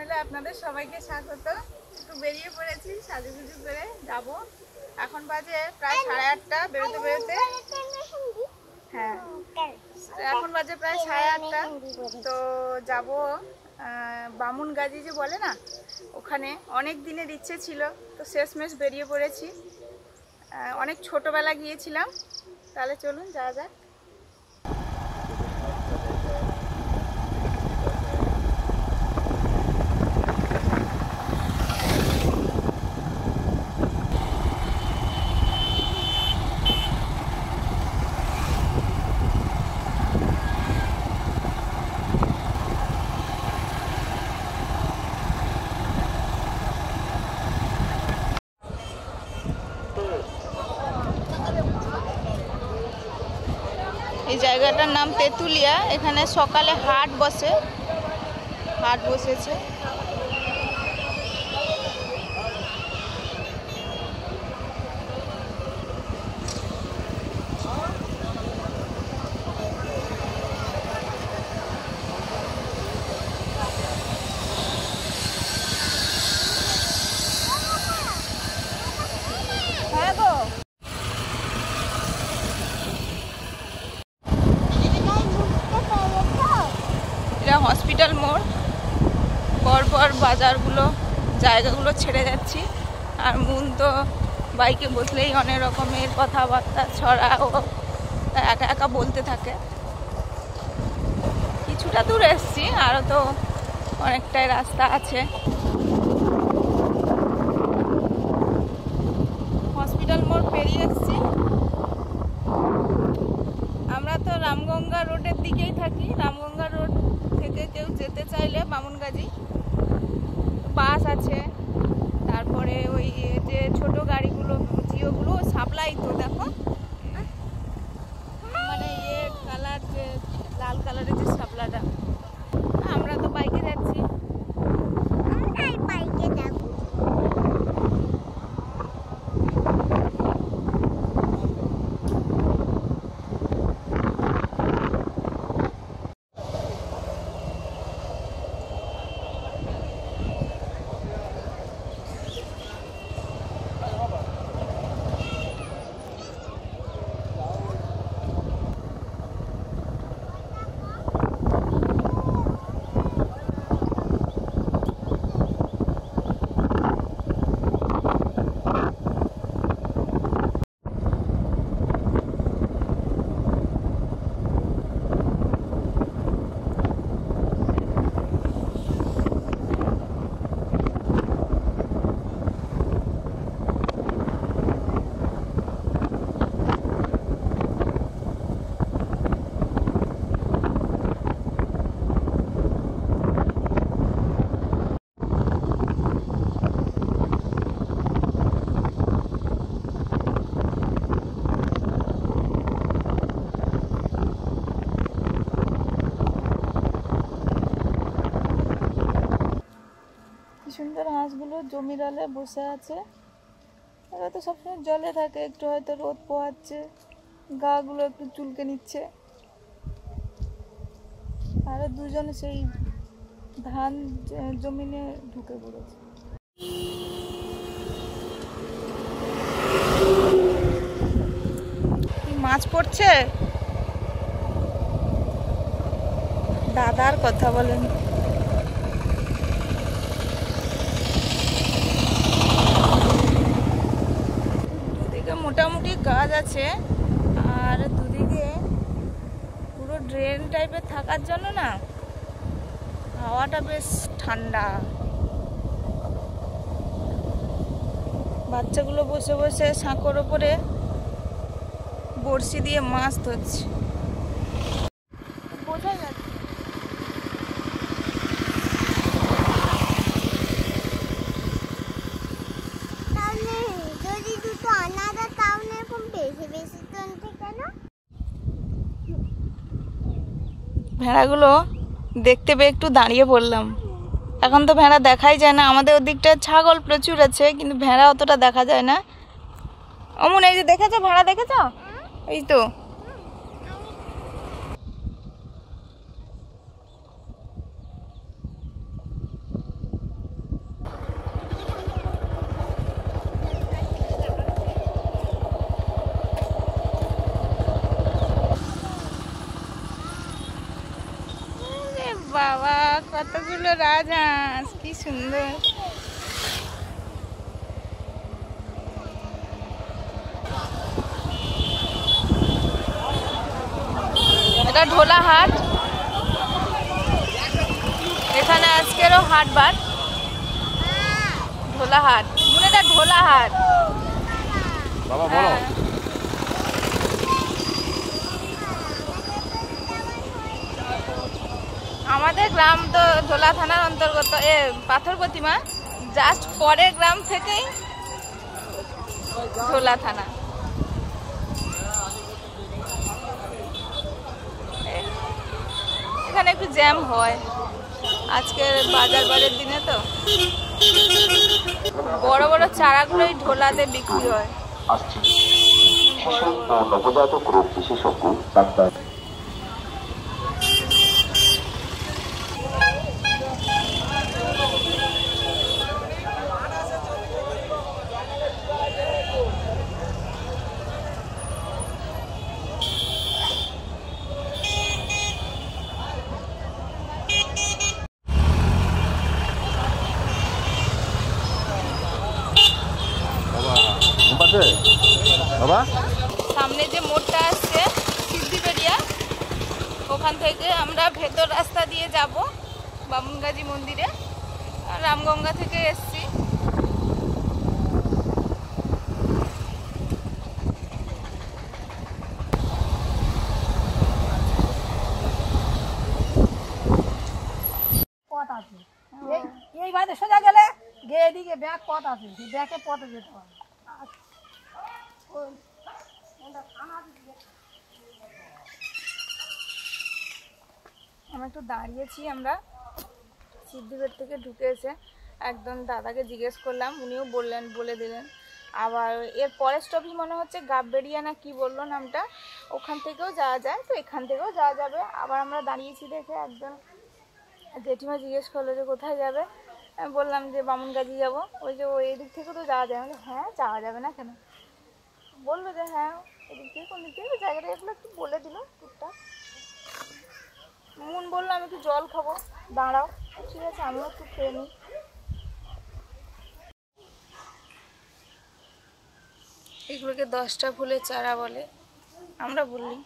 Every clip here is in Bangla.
চ্যানেলে আপনাদের সবাইকে স্বাগত। একটু বেরিয়ে পড়েছি, সাজুগুজু করে যাব। এখন বাজে প্রায় সাড়ে আটটা, বেরোতে বেরোতে। হ্যাঁ। এখন বাজে প্রায় সাড়ে আটটা। তো যাব বামুন গাজি যে বলে না, ওখানে অনেক দিনের ইচ্ছে ছিল, তো শেষমেশ বেরিয়ে পড়েছি। অনেক ছোটবেলা গিয়েছিলাম। তাহলে চলুন, যাওয়া যাক। জায়গাটার নাম তেঁতুলিয়া। এখানে সকালে হাট বসে। হাট বসেছে হ্যাঁ গো এটা হসপিটাল মোড় পরপর বাজারগুলো, জায়গাগুলো ছেড়ে যাচ্ছি। আর মন তো বাইকে বসলেই অনেক রকমের কথাবার্তা ছড়া ও একা একা বলতে থাকে। কিছুটা দূর এসছি আরও তো অনেকটাই রাস্তা আছে। হসপিটাল মোড় পেরিয়ে এসছি। আমরা তো রামগঙ্গা রোডের দিকেই থাকি। রামগঙ্গা রোড থেকে কেউ যেতে চাইলে বামুনগাজি। বাস আছে তারপরে ওই যে ছোট গাড়িগুলো জিওগুলো সাপ্লাই তো দেখো মানে ইয়ে কালার যে লাল কালারের যে সাপলাটা আমরা তো বাইকে যাচ্ছি কি সুন্দর হাঁসগুলো জমি ডালে বসে আছে। ওরা তো সবসময় জলে থাকে, একটু হয়তো রোদ পোহাচ্ছে, গাগুলো একটু চুলকে নিচ্ছে। আরও দুজন সেই ধান জমিনে ঢুকে পড়েছে। মাছ পড়ছে? দাদার কথা বলেন দুদিকে মোটামুটি গাছ আছে। আর দুদিকে পুরো ড্রেন টাইপের থাকার জন্য না হাওয়াটা বেশ ঠান্ডা। বাচ্চাগুলো বসে বসে সাঁকোর ওপরে বড়শি দিয়ে মাছ ধরছে বোঝা যাচ্ছে তাহলে যদি দুটো আলাদা তাহলে এরকম বেশি বেশি কেন ভেড়াগুলো দেখতে পেয়ে একটু দাঁড়িয়ে পড়লাম। এখন তো ভেড়া দেখাই যায় না। আমাদের ওদিকটা ছাগল প্রচুর আছে কিন্তু ভেড়া অতটা দেখা যায় না। অমন এই যে দেখেছ? ভেড়া দেখেছ? এই তো। কতগুলো রাজহাঁস, কি সুন্দর। এটা ঢোলা হাট। এখানে আজকেরও হাট বার। ঢোলা হাট। মনে এটা ঢোলা হাট। বাবা, বলো হ্যাঁ। আমাদের গ্রাম তো ধোলা থানার অন্তর্গত, এ পাথর প্রতিমা জাস্ট পরের গ্রাম থেকেই ধোলা থানা। এখানে একটু জ্যাম হয়। আজকের বাজার বারের দিনে তো। বড় বড় চারাগুলোই ঢোলাতে বিক্রি হয়। নবজাতক রোগ বিশেষজ্ঞ ডাক্তার পাশে? বাবা? সামনে যে মোড়টা আসছে সিদ্ধিবেড়িয়া ওখান থেকে আমরা ভেতর রাস্তা দিয়ে যাব বামুনগাজি মন্দিরে। আর রামগঙ্গা থেকে এসছি। পথ আছে। এই এই বাড়িতে সোজা গেলে গিয়ে এদিকে ব্যাগ পথ আছে। সেই ব্যাগে পথে যেতে হবে। একটু দাঁড়িয়েছি আমরা। সিদ্ধিবের থেকে ঢুকে এসে একদম দাদাকে জিজ্ঞেস করলাম, উনিও বললেন, বলে দিলেন। আবার এর পরের স্টপেজ মনে হচ্ছে গাববেড়িয়া না কি বলল নামটা। ওখান থেকেও যাওয়া যায়, তো এখান থেকেও যাওয়া যাবে। আবার আমরা দাঁড়িয়েছি দেখে একজন জেঠিমা জিজ্ঞেস করল যে কোথায় যাবে? আমি বললাম যে বামুনগাজি যাব। ওই যে ওই এদিক থেকে তো যাওয়া যায়। হ্যাঁ যাওয়া যাবে না কেন? বলল যে হ্যাঁ এদিক থেকে কোন দিক থেকে? জায়গাটা এগুলো একটু বলে দিল টুকটাক। মন বলল, আমি একটু জল খাব। দাঁড়াও, ঠিক আছে, আমিও একটু খেয়ে নিই। এগুলোকে দশটা ফুলের চারা বলে, আমরা বললি।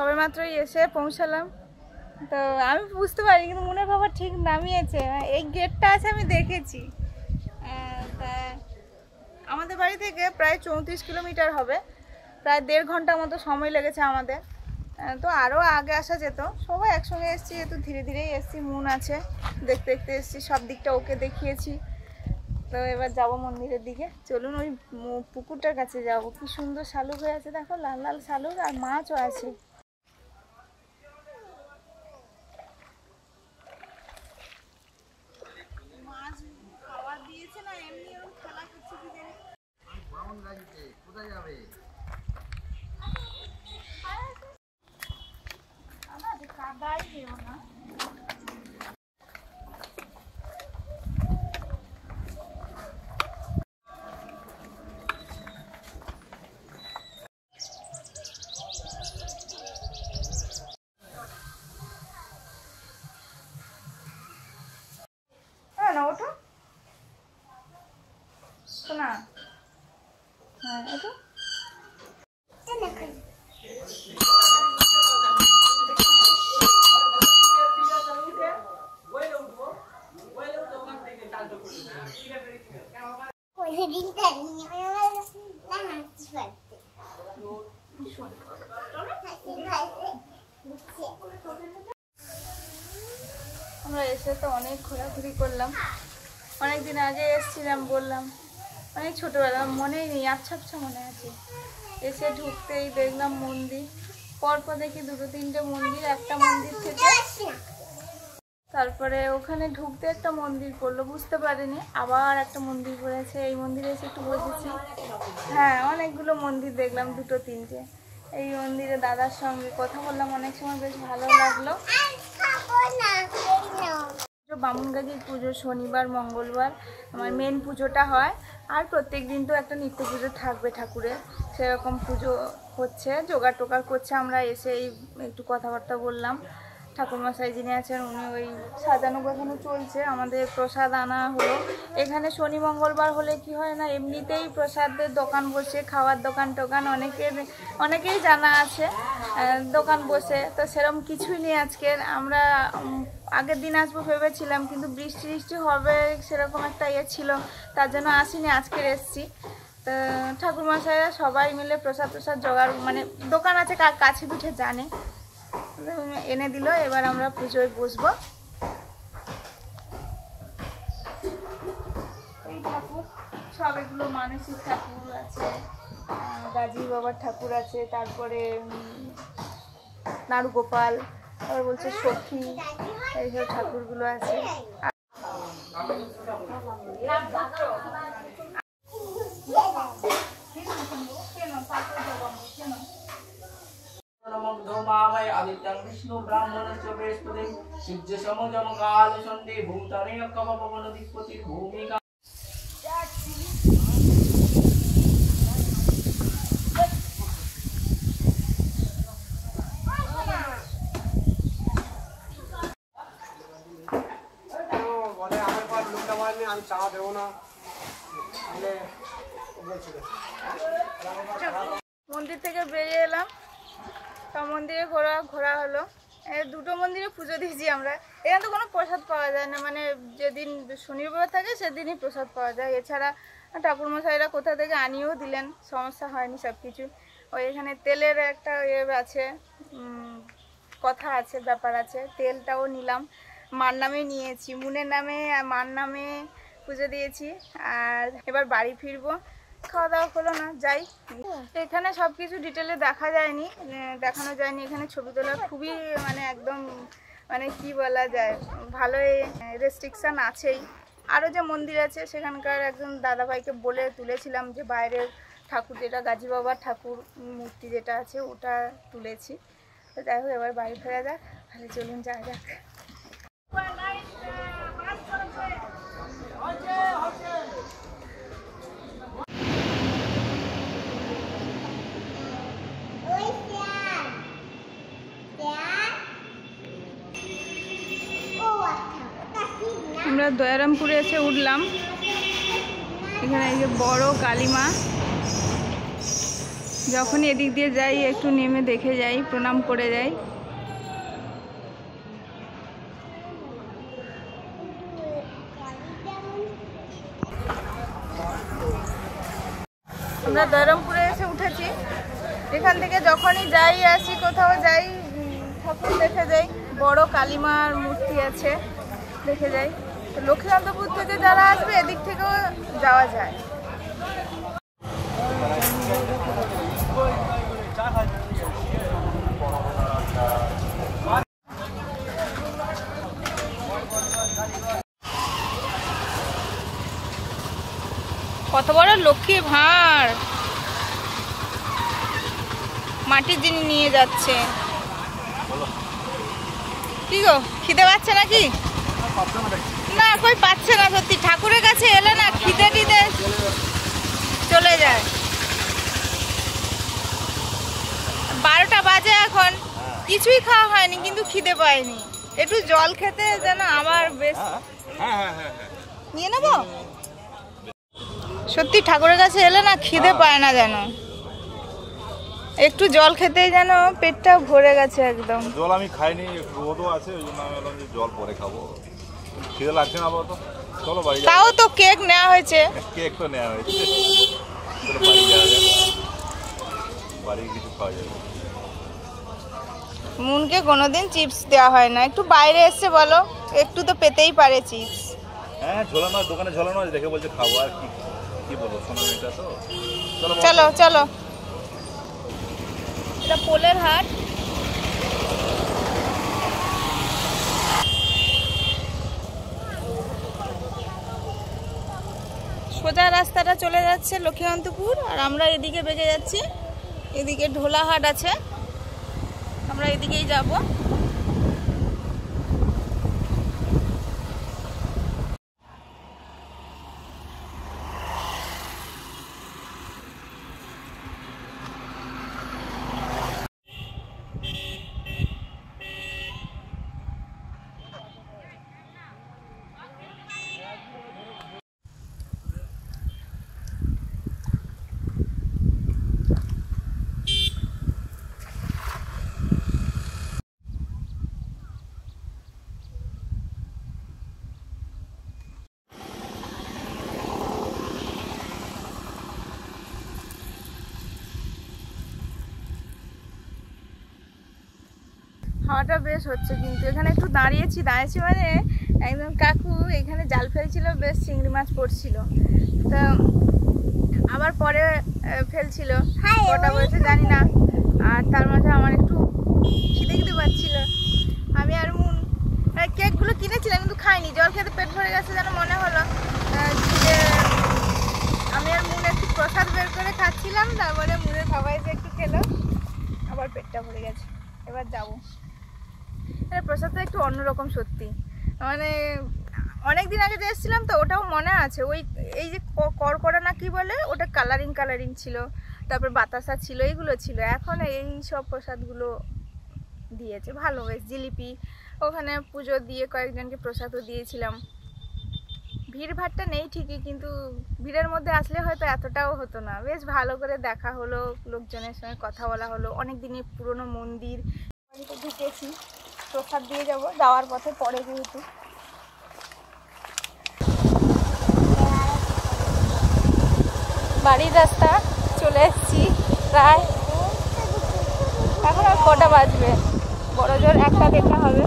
সবে মাত্রই এসে পৌঁছালাম। তো আমি বুঝতে পারি কিন্তু মনের খবর ঠিক নামিয়েছে। এই গেটটা আছে, আমি দেখেছি। আমাদের বাড়ি থেকে প্রায় চৌত্রিশ কিলোমিটার হবে। প্রায় দেড় ঘণ্টা মতো সময় লেগেছে আমাদের। তো আরও আগে আসা যেত। সবাই একসঙ্গে এসেছি, যেহেতু ধীরে ধীরেই এসেছি, মন আছে। দেখতে দেখতে এসেছি, সব দিকটা ওকে দেখিয়েছি। তো এবার যাব মন্দিরের দিকে। চলুন ওই পুকুরটার কাছে যাব। কি সুন্দর শালুক হয়ে আছে। দেখো, লাল লাল শালুক আর মাছও আছে। শোনা। হ্যাঁ বাড়িতে। আমরা এসে তো অনেক ঘোরাঘুরি করলাম। অনেক দিন আগে এসেছিলাম বললাম। অনেক ছোটোবেলা মনেই নেই আচ্ছা আচ্ছা মনে আছে। এসে ঢুকতেই দেখলাম মন্দির। পরপর দেখি দুটো, তিনটে মন্দির, একটা মন্দির থেকে। তারপরে ওখানে ঢুকতে একটা মন্দির পড়ল, বুঝতে পারিনি। আবার একটা মন্দির পড়েছে, এই মন্দিরে এসে একটু বসেছি। হ্যাঁ অনেকগুলো মন্দির দেখলাম, দুটো, তিনটে। এই মন্দিরে দাদার সঙ্গে কথা বললাম, অনেক সময় বেশ ভালো লাগল। আর খাব না এই নাও। পুজো বামুনগাজির পুজো শনিবার, মঙ্গলবার, আমার মেন পুজোটা হয়। আর প্রত্যেক দিন তো একটা নিত্য পুজো থাকবে ঠাকুরের। সেরকম পুজো হচ্ছে, জোগাড় টোগাড় করছে। আমরা এসে এই একটু কথাবার্তা বললাম। ঠাকুরমশাই যিনি আছেন, উনি ওই সাজানো গোছানো চলছে। আমাদের প্রসাদ আনা হলো। এখানে শনি মঙ্গলবার হলে কি হয় না, এমনিতেই প্রসাদের দোকান বসে, খাওয়ার দোকান টোকান অনেকের অনেকেই জানা আছে দোকান বসে। তো সেরকম কিছুই নেই আজকের। আমরা আগের দিন আসব ভেবেছিলাম, কিন্তু বৃষ্টি বৃষ্টি হবে সেরকম একটা ইয়ে ছিল, তার জন্য আসিনি, আজকের এসছি। তো ঠাকুরমশাইরা সবাই মিলে প্রসাদ প্রসাদ জোগাড় মানে দোকান আছে কাছে পিঠে জানে। এনে দিল এবার আমরা পুজোয় বসবো। এই ঠাকুর সব এগুলো মানসিক ঠাকুর আছে গাজী বাবার ঠাকুর আছে তারপরে উম, নাড়ুগোপাল তারপর বলছে সখী এইসব ঠাকুরগুলো আছে। आदित्यं विष्णु ब्राह्मणस्य बृहस्पतिं सिद्धसमजमकालसन्धि দুটো মন্দিরে পুজো দিয়েছি আমরা। এখানে তো কোনো প্রসাদ পাওয়া যায় না মানে যেদিন শনিবার থাকে সেদিনই প্রসাদ পাওয়া যায়। এছাড়া ঠাকুরমশাইরা কোথা থেকে আনিয়েও দিলেন, সমস্যা হয়নি সব কিছু ওই এখানে তেলের একটা ইয়ে আছে কথা আছে, ব্যাপার আছে। তেলটাও নিলাম। মার নামে নিয়েছি, মুনের নামে, মার নামে পুজো দিয়েছি। আর এবার বাড়ি ফিরবো। খাওয়া দাওয়া হলো না, যাই। এখানে সব কিছু ডিটেলে দেখা যায়নি দেখানো যায়নি। এখানে ছবি তোলা খুবই মানে একদম মানে কি বলা যায়, ভালোই রেস্ট্রিকশান আছেই। আরও যে মন্দির আছে, সেখানকার একজন দাদাভাইকে বলে তুলেছিলাম যে বাইরের ঠাকুর যেটা গাজী বাবার ঠাকুর মূর্তি যেটা আছে, ওটা তুলেছি। তো যাই হোক, এবার বাড়ি ফেরা যাক, তাহলে চলুন যাওয়া যাক ওই স্যার স্যার ও আচ্ছা ওটা ঠিক না আমরা দয়ারামপুরে এসে উঠলাম। এখানে এই যে বড় কালিমা। যখনই এদিক দিয়ে যাই, একটু নেমে দেখে যাই, প্রণাম করে যাই। আমরা দয়ারামপুরে এসে উঠেছি। এখান থেকে যখনই যাই আসি, কোথাও যাই ঠাকুর দেখে যাই। বড় কালিমার মূর্তি আছে, দেখে যাই। লক্ষ্মীকান্তপুর থেকে যারা আসবে, এদিক থেকেও যাওয়া যায়। কত বড় লক্ষ্মী ভাঁড়। মাটির যিনি নিয়ে যাচ্ছে কি গো, খিদে পাচ্ছে নাকি? না, কই পাচ্ছে না সত্যি। ঠাকুরের কাছে এলে না খিদে টিদে চলে যায়। বারোটা বাজে এখন। কিছুই খাওয়া হয়নি, কিন্তু খিদে পায়নি একটু জল খেতে যেন আমার বেশ নিয়ে নেব? সত্যি ঠাকুরের কাছে এলে না খিদে পায় না যেন। একটু জল খেতেই যেন পেটটা ভরে গেছে একদম। জল আমি খাইনি রোদও আছে, ওই জন্য আমি বললাম যে জল পরে খাব। খিদে লাগছে না আপাতত? চলো বাড়ি তাও তো কেক নেওয়া হয়েছে। কেক তো নেওয়া হয়েছে। চলো বাড়ি যাওয়া বাড়ি কিছু খাওয়া যাবে। মুনকে কোনোদিন চিপস দেওয়া হয় না। একটু বাইরে এসছে বলো। একটু তো পেতেই পারে চিপস। হ্যাঁ ঝোলানো দোকানে ঝোলানো আছে। দেখে বলছে খাব। আর কি কি বলব সোনার মেয়েটা তো। চলো চলো চলো। এটা পোলের হাট। সোজা রাস্তাটা চলে যাচ্ছে লক্ষ্মীকান্তপুর, আর আমরা এদিকে বেজে যাচ্ছি। এদিকে ঢোলাহাট আছে। আমরা এদিকেই যাব। হাওয়াটা বেশ হচ্ছে কিন্তু এখানে একটু দাঁড়িয়েছি দাঁড়িয়েছি মানে একজন কাকু এখানে জাল ফেলছিল বেশ চিংড়ি মাছ পড়ছিল। তা আবার পরে ফেলছিল। কটা বলেছে জানি না। আর তার মাঝে আমার একটু খিদে খিদে পাচ্ছিল। আমি আর মুন কেকগুলো কিনেছিলাম কিন্তু খাইনি। জল খেতে পেট ভরে গেছে যেন মনে হলো। যে আমি আর মুন একটু প্রসাদ বের করে খাচ্ছিলাম তারপরে মুনের বাবা এসে একটু খেলো আবার পেটটা ভরে গেছে। এবার যাব। মানে প্রসাদটা একটু অন্যরকম সত্যি। মানে অনেক দিন আগে যে এসেছিলাম তো ওটাও মনে আছে। ওই এই যে ক- করকরা না কি বলে? ওটা কালারিং কালারিং ছিল। তারপর বাতাসা ছিল এইগুলো ছিল। এখন এই সব প্রসাদগুলো দিয়েছে। ভালো বেশ, জিলিপি। ওখানে পুজো দিয়ে কয়েকজনকে প্রসাদও দিয়েছিলাম। ভিড় ভাড়টা নেই ঠিকই, কিন্তু ভিড়ের মধ্যে আসলে হয়তো এতটাও হতো না। বেশ ভালো করে দেখা হলো, লোকজনের সঙ্গে কথা বলা হলো। অনেক পুরনো মন্দির। ঢুকেছি প্রসাদ দিয়ে যাব, যাওয়ার পথে পরে যেহেতু। বাড়ির রাস্তা, চলে এসেছি প্রায় এখন আর কটা বাজবে? বড় জোর একটা দেখা হবে।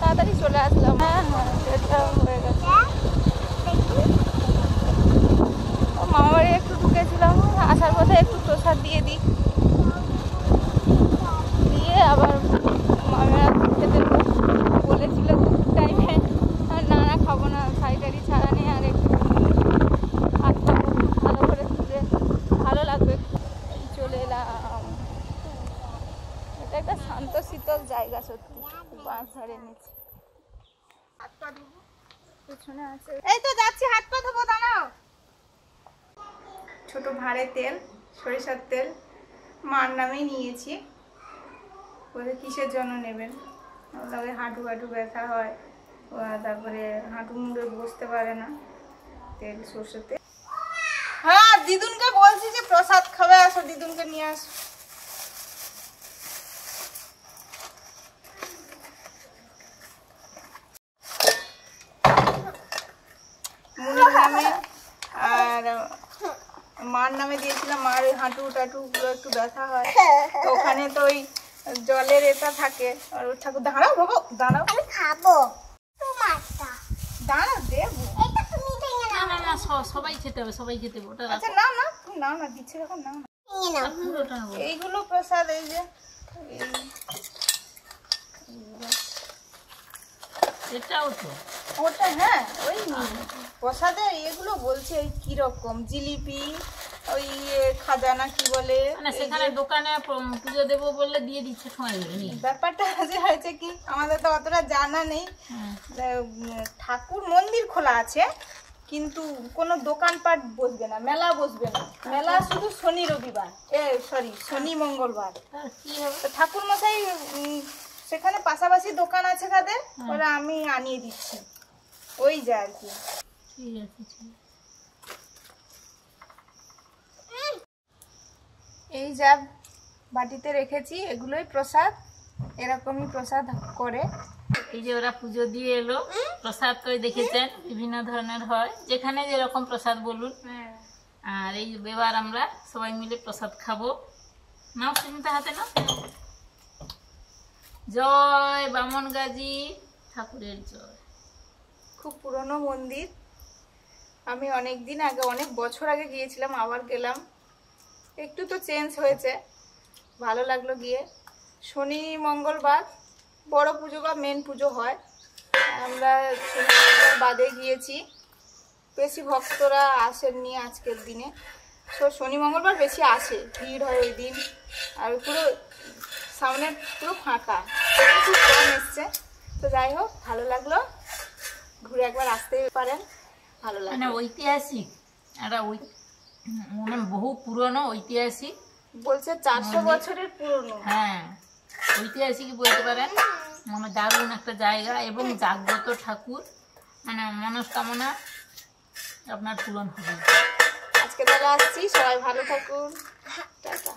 তাড়াতাড়ি চলে আসলাম। হ্যাঁ হ্যাঁ হয়ে গেছে। ও মামা বাড়ি একটু ঢুকেছিলাম, আসার পথে একটু প্রসাদ দিয়ে দিই দিয়ে আবার মামিরা খেতে বলেছিল টাইমে আর না না খাব না শাড়ি টাড়ি ছাড়া নেই আর একটু হাত পা মুখ ভালো করে ধুলে ভালো লাগবে এই চলে এলাম এটা একটা শান্ত শীতল জায়গা সত্যি বাঁশ ধরে নিচ্ছে হাত পা ধুবো পেছনে আছে এই তো যাচ্ছি হাত পা ধোবো দাঁড়াও ছোট ভাঁড়ে তেল সরিষার তেল মার নামেই নিয়েছি বলে কিসের জন্য নেবেন তবে হাঁটু ব্যথা হয় তারপরে হাঁটু মুড়ে বসতে পারে না, তেল সর্ষে তেল হ্যাঁ দিদুনকে বলছি যে প্রসাদ খাবে, আসো দিদুনকে নিয়ে আসো। মার নামে দিয়েছিলাম, মার হাঁটু টাটু একটু ব্যথা হয়। ওখানে তো ওই জলের এটা থাকে। আর ঠাকুর দাঁড়াও বাবা দাঁড়াও। আমি খাব। তোমারটা? দাঁড়াও দেবো। এটা তুমি ভেঙে না নাও। না না সবাই খেতে হবে সবাই খেতে হবে ওটা আচ্ছা না না তুমি নাও না দিচ্ছি যখন নাও না। এইগুলো প্রসাদ এই যে এই এটাও তো। ওটা হ্যাঁ ওই প্রসাদে এগুলো বলছে ওই কীরকম জিলিপি ওই ইয়ে খাজানা কি বলে? সেখানে দোকানে পুজো দেবো বললে দিয়ে দিচ্ছে সময় ধরে ব্যাপারটা যে হয়েছে কি আমাদের তো অতটা জানা নেই। হ্যাঁ। ঠাকুর মন্দির খোলা আছে কিন্তু কোনো দোকানপাট বসবে না মেলা বসবে না। মেলা শুধু শনি রবিবার। এ সরি শনি মঙ্গলবার। ঠাকুর মশাই সেখানে পাশাপাশি দোকান আছে কাদের ওরা আমি আনিয়ে দিচ্ছি। ওই যা আর কি। ঠিক আছে ঠিক আছে। এই যা বাটিতে রেখেছি এগুলোই প্রসাদ। এরকমই প্রসাদ করে। এই যে ওরা পুজো দিয়ে এলো প্রসাদ তো দেখেছেন বিভিন্ন ধরনের হয়। যেখানে যেরকম প্রসাদ বলুন। আর এই এবার আমরা সবাই মিলে প্রসাদ খাব। নাও সুমিতা হাতে নাও। জয় বামন গাজী ঠাকুরের জয়। খুব পুরনো মন্দির। আমি অনেক দিন আগে অনেক বছর আগে গিয়েছিলাম আবার গেলাম। একটু তো চেঞ্জ হয়েছে। ভালো লাগল গিয়ে। শনি, মঙ্গলবার, বড় পুজো বা মেন পুজো হয়। আমরা শনি বাদে গিয়েছি। বেশি ভক্তরা আসেননি আজকের দিনে। তো শনি, মঙ্গলবার বেশি আসে। ভিড় হয় ওই দিন। আর পুরো সামনে পুরো ফাঁকা। খুব কম এসছে। তো যাই হোক, ভালো লাগল। ঘুরে একবার আসতে পারেন। ভালো লাগে লাগল ঐতিহাসিক। একটা ওই মানে বহু পুরনো ঐতিহাসিক বলছে চারশো বছরের পুরনো। হ্যাঁ ঐতিহাসিক বলতে পারেন। মানে দারুণ একটা জায়গা এবং জাগ্রত ঠাকুর। মানে মনস্কামনা আপনার পূরণ হবে। আজকে তাহলে আসছি সবাই ভালো থাকুন। টাটা।